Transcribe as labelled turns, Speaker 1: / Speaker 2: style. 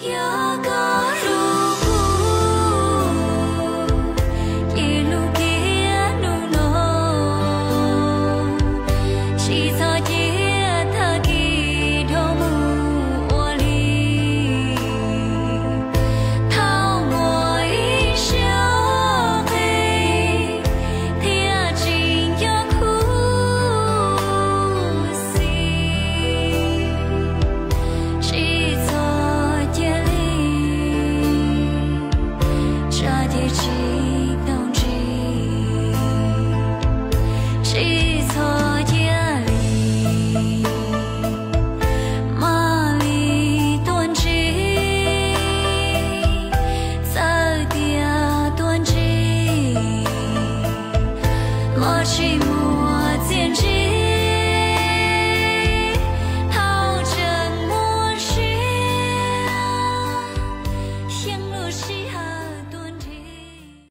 Speaker 1: 有个。寄愁千里那里断琴再别断琴莫寂寞渐渐